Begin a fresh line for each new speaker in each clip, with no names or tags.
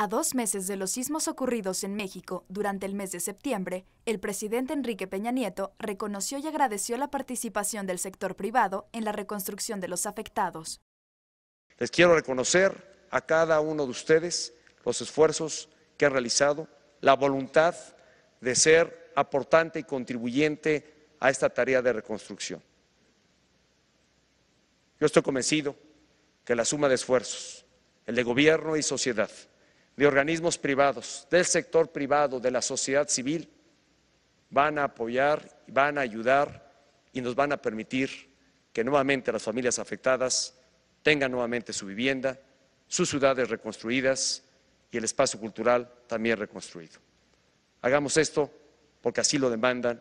A dos meses de los sismos ocurridos en México durante el mes de septiembre, el presidente Enrique Peña Nieto reconoció y agradeció la participación del sector privado en la reconstrucción de los afectados.
Les quiero reconocer a cada uno de ustedes los esfuerzos que han realizado, la voluntad de ser aportante y contribuyente a esta tarea de reconstrucción. Yo estoy convencido que la suma de esfuerzos, el de gobierno y sociedad, de organismos privados, del sector privado, de la sociedad civil, van a apoyar, van a ayudar y nos van a permitir que nuevamente las familias afectadas tengan nuevamente su vivienda, sus ciudades reconstruidas y el espacio cultural también reconstruido. Hagamos esto porque así lo demandan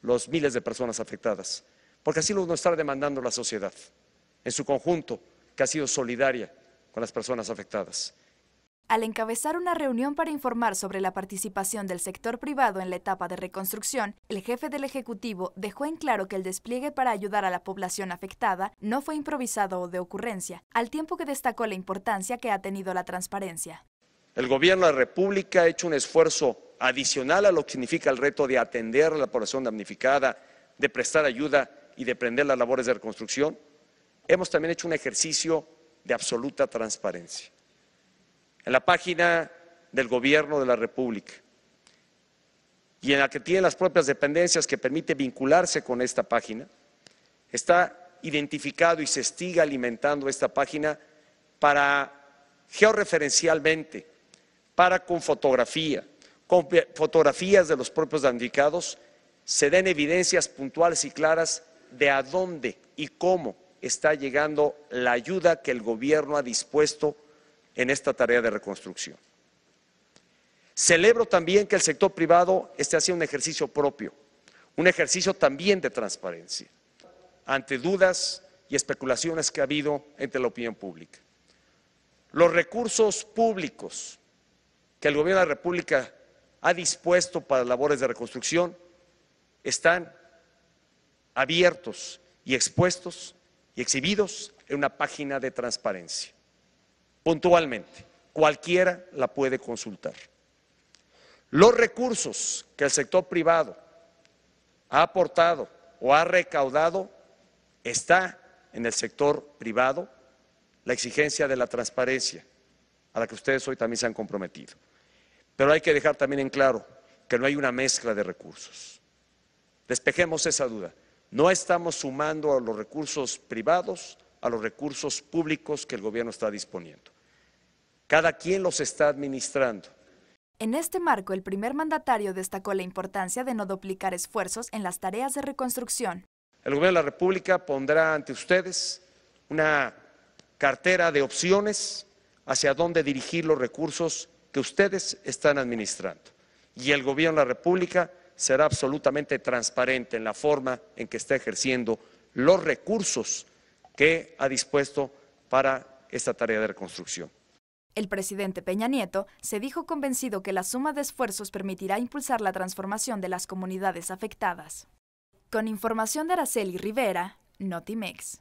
los miles de personas afectadas, porque así lo está demandando la sociedad en su conjunto, que ha sido solidaria con las personas afectadas
al encabezar una reunión para informar sobre la participación del sector privado en la etapa de reconstrucción, el jefe del Ejecutivo dejó en claro que el despliegue para ayudar a la población afectada no fue improvisado o de ocurrencia, al tiempo que destacó la importancia que ha tenido la transparencia.
El Gobierno de la República ha hecho un esfuerzo adicional a lo que significa el reto de atender a la población damnificada, de prestar ayuda y de prender las labores de reconstrucción. Hemos también hecho un ejercicio de absoluta transparencia en la página del Gobierno de la República y en la que tiene las propias dependencias que permite vincularse con esta página, está identificado y se sigue alimentando esta página para georreferencialmente, para con fotografía, con fotografías de los propios damnificados, se den evidencias puntuales y claras de a dónde y cómo está llegando la ayuda que el gobierno ha dispuesto en esta tarea de reconstrucción. Celebro también que el sector privado esté haciendo un ejercicio propio, un ejercicio también de transparencia, ante dudas y especulaciones que ha habido entre la opinión pública. Los recursos públicos que el Gobierno de la República ha dispuesto para labores de reconstrucción están abiertos y expuestos y exhibidos en una página de transparencia puntualmente. Cualquiera la puede consultar. Los recursos que el sector privado ha aportado o ha recaudado está en el sector privado la exigencia de la transparencia a la que ustedes hoy también se han comprometido. Pero hay que dejar también en claro que no hay una mezcla de recursos. Despejemos esa duda. No estamos sumando a los recursos privados a los recursos públicos que el gobierno está disponiendo. Cada quien los está administrando.
En este marco, el primer mandatario destacó la importancia de no duplicar esfuerzos en las tareas de reconstrucción.
El Gobierno de la República pondrá ante ustedes una cartera de opciones hacia dónde dirigir los recursos que ustedes están administrando. Y el Gobierno de la República será absolutamente transparente en la forma en que está ejerciendo los recursos que ha dispuesto para esta tarea de reconstrucción.
El presidente Peña Nieto se dijo convencido que la suma de esfuerzos permitirá impulsar la transformación de las comunidades afectadas. Con información de Araceli Rivera, Notimex.